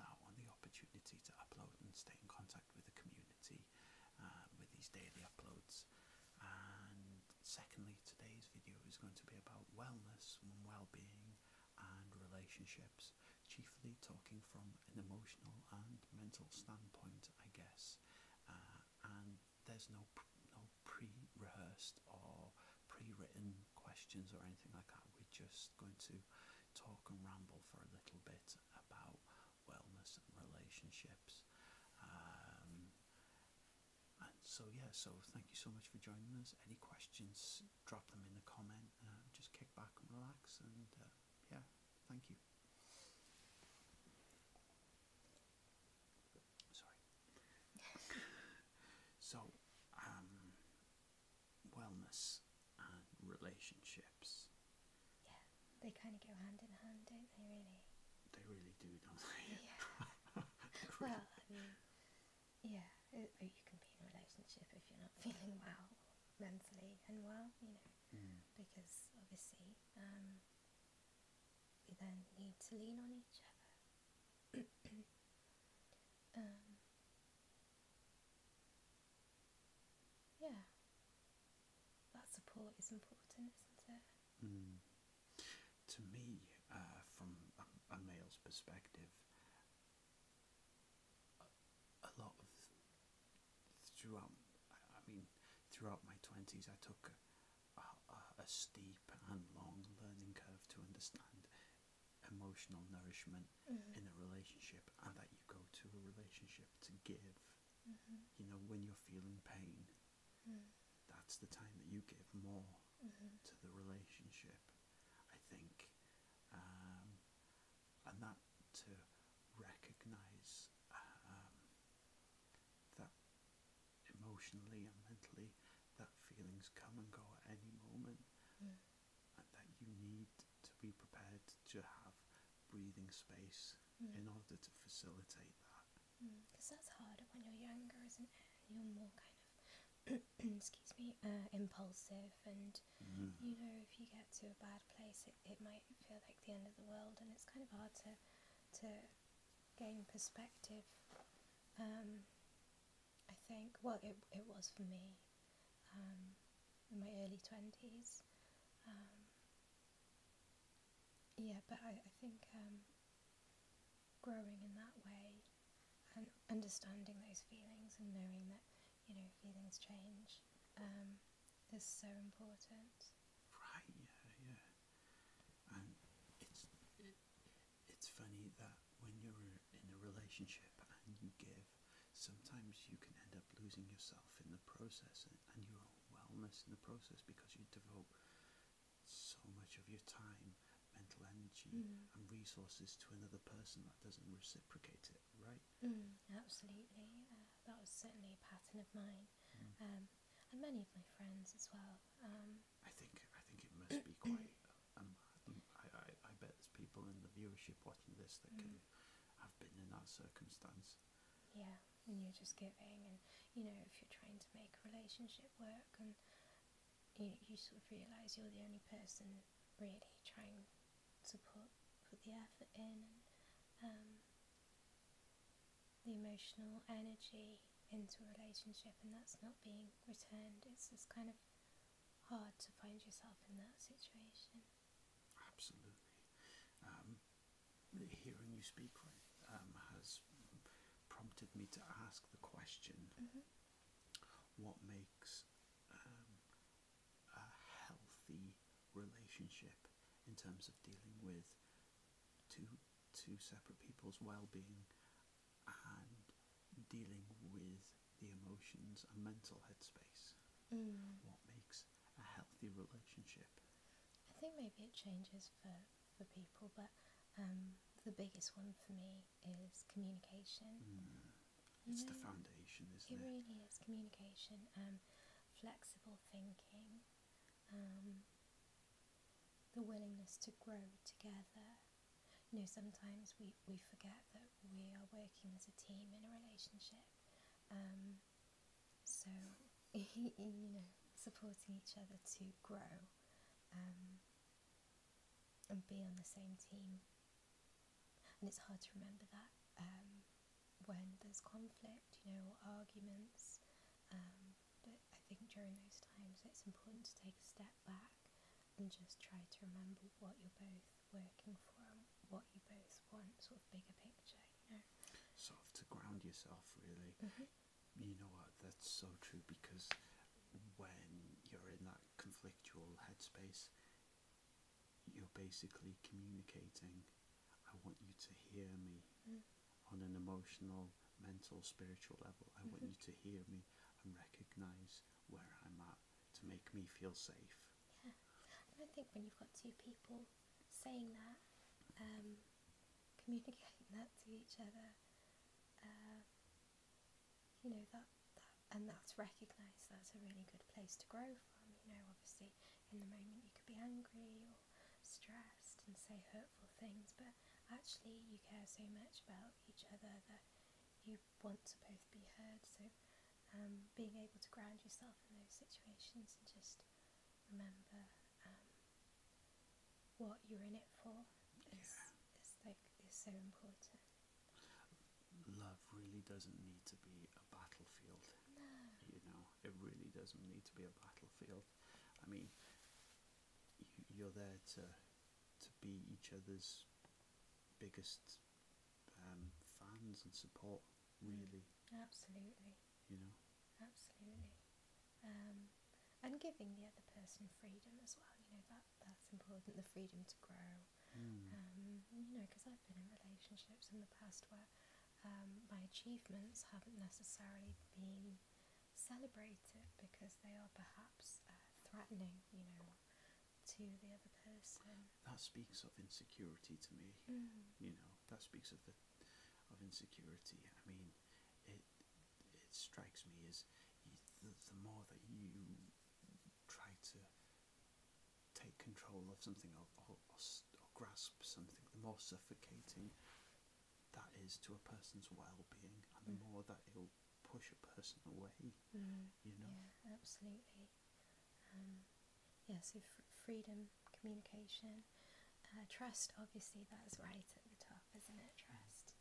out on the opportunity to upload and stay in contact with the community um, with these daily uploads. And secondly, today's video is going to be about wellness and well-being and relationships, chiefly talking from an emotional and mental standpoint, I guess. Uh, and there's no no pre-rehearsed or pre-written questions or anything like that. We're just going to talk and ramble for a little bit about and relationships. Um, and so yeah, so thank you so much for joining us. Any questions, drop them in the comment. Uh, just kick back and relax, and uh, yeah, thank you. Sorry. so, um, wellness and relationships. Yeah, they kind of go hand in hand, don't they, really? They really do, don't they? Well, I mean, yeah, it, you can be in a relationship if you're not feeling well mentally and well, you know, Mm. because obviously um, you then need to lean on each other. um, yeah, that support is important, isn't it? Mm. To me, uh, from a, a male's perspective, a, a lot of throughout, I mean, throughout my twenties, I took a, a, a steep and long learning curve to understand emotional nourishment Mhm. in a relationship, and that you go to a relationship to give. Mm-hmm. You know, when you're feeling pain, Mm. that's the time that you give more Mm-hmm. to the relationship. I think, um, and that to recognize um, that emotionally and mentally that feelings come and go at any moment, Mm. and that you need to be prepared to have breathing space Mm. in order to facilitate that. Because that's harder when you're younger, isn't it? You're more kind of, excuse me, uh, impulsive, and Mm. you know, if you get to a bad place, it, it might feel like the end of the world, and it's kind of hard to to gain perspective. Um, I think. Well, it it was for me um, in my early twenties. Um, yeah, but I, I think um, growing in that way and understanding those feelings and knowing that you know feelings change um, is so important. Right, yeah, yeah. And it's it, it's funny that when you're in a relationship sometimes you can end up losing yourself in the process and, and your own wellness in the process because you devote so much of your time, mental energy, Mm. and resources to another person that doesn't reciprocate it, right? Mm, absolutely, uh, that was certainly a pattern of mine, um, and many of my friends as well. Um, I think I think it must be quite. Um, I, I I bet there's people in the viewership watching this that can have been in that circumstance. yeah, when you're just giving, and you know, if you're trying to make a relationship work, and you you sort of realise you're the only person really trying to put put the effort in, and um, the emotional energy into a relationship, and that's not being returned. It's just kind of hard to find yourself in that situation. Absolutely. Um, hearing you speak um, has prompted me to ask the question: What makes um, a healthy relationship in terms of dealing with two two separate people's well-being and dealing with the emotions and mental headspace? Mm. What makes a healthy relationship? I think maybe it changes for, for people, but um, the biggest one for me is communication. Mm. It's the foundation, isn't it? it? really is communication, um, flexible thinking, um, the willingness to grow together. You know, sometimes we, we forget that we are working as a team in a relationship. Um, so, you know, supporting each other to grow um, and be on the same team. And it's hard to remember that um, when there's conflict, you know, or arguments. Um, but I think during those times it's important to take a step back and just try to remember what you're both working for and what you both want, sort of bigger picture, you know. Sort of to ground yourself, really. Mhm. You know what? That's so true because when you're in that conflictual headspace, you're basically communicating. I want you to hear me Mm. on an emotional, mental, spiritual level. I want Mhm. you to hear me and recognize where I'm at to make me feel safe. Yeah, and I think when you've got two people saying that, um, communicating that to each other, uh, you know that that and that's recognised. That's a really good place to grow from. You know, obviously, in the moment you could be angry or stressed and say hurtful things, but actually you care so much about each other that you want to both be heard. So, um, being able to ground yourself in those situations and just remember um, what you're in it for is is like is so important. Love really doesn't need to be a battlefield. No. You know, it really doesn't need to be a battlefield. I mean, you, you're there to to be each other's biggest um, fans and support. Really, Absolutely, you know. absolutely. Um, and giving the other person freedom as well. You know that that's important. The freedom to grow. Um, you know, because I've been in relationships in the past where um, my achievements haven't necessarily been celebrated because they are perhaps uh, threatening. You know, to the other person. That speaks of insecurity to me. You know, that speaks of the of insecurity. I mean, it it strikes me as you, the, the more that you try to take control of something or, or, or, or grasp something, the more suffocating that is to a person's well-being, and the Mm. more that it'll push a person away. Mm. You know. Yeah, absolutely. Um, yeah, so freedom, communication, uh, trust. Obviously, that's right at the top, isn't it? Trust.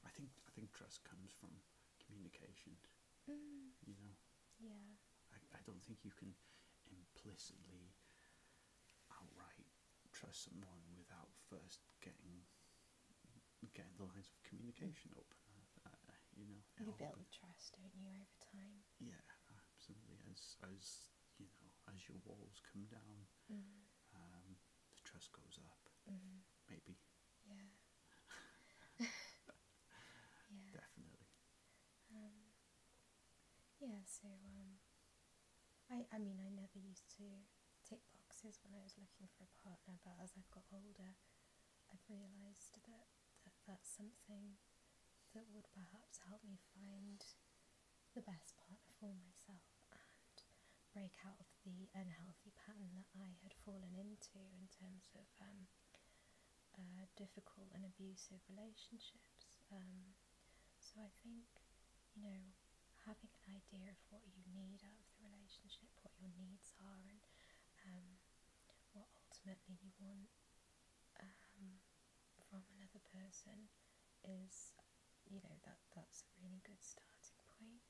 I think I think trust comes from communication. Mm. You know. Yeah. I, I don't think you can implicitly outright trust someone without first getting getting the lines of communication open. Uh, uh, you know, You build trust, don't you, over time? yeah, absolutely. As as as your walls come down, Mm. um, the trust goes up. Mm. Maybe, Yeah. yeah. definitely. Um, yeah, so um, I I mean I never used to tick boxes when I was looking for a partner, but as I've got older, I've realised that, that that's something that would perhaps help me find the best partner for myself break out of the unhealthy pattern that I had fallen into in terms of um, uh, difficult and abusive relationships. Um, so I think, you know, having an idea of what you need out of the relationship, what your needs are, and um, what ultimately you want um, from another person is, you know, that that's a really good starting point.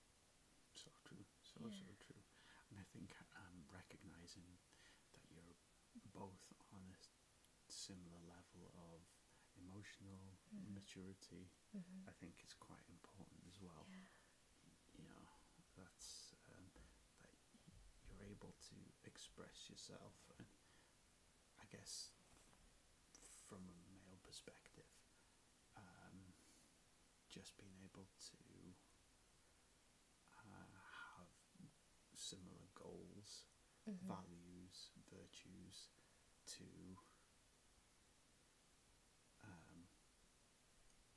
So true, so Yeah. so true. And I think um, recognizing that you're both on a similar level of emotional Mhm. maturity, Mm-hmm. I think is quite important as well. yeah. You know, that's um, that you're able to express yourself, and I guess from a male perspective, um, just being able to uh, have similar goals, Mhm. values, virtues to um,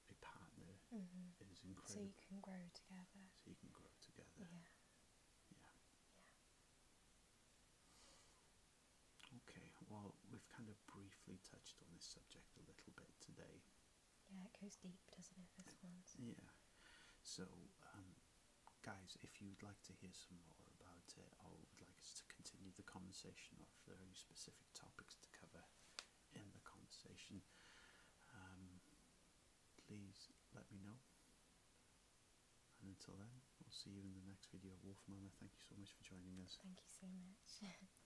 a partner Mhm. is So you can grow together. So you can grow together. Yeah. Yeah. Yeah. Okay. Well, we've kind of briefly touched on this subject a little bit today. Yeah, it goes deep, doesn't it? This one. Yeah. So, um, guys, if you'd like to hear some more about it, or would like us to continue the conversation, or if there are any specific topics to cover in the conversation, um, please let me know. And until then, we'll see you in the next video. Wolfmumma, thank you so much for joining us. Thank you so much.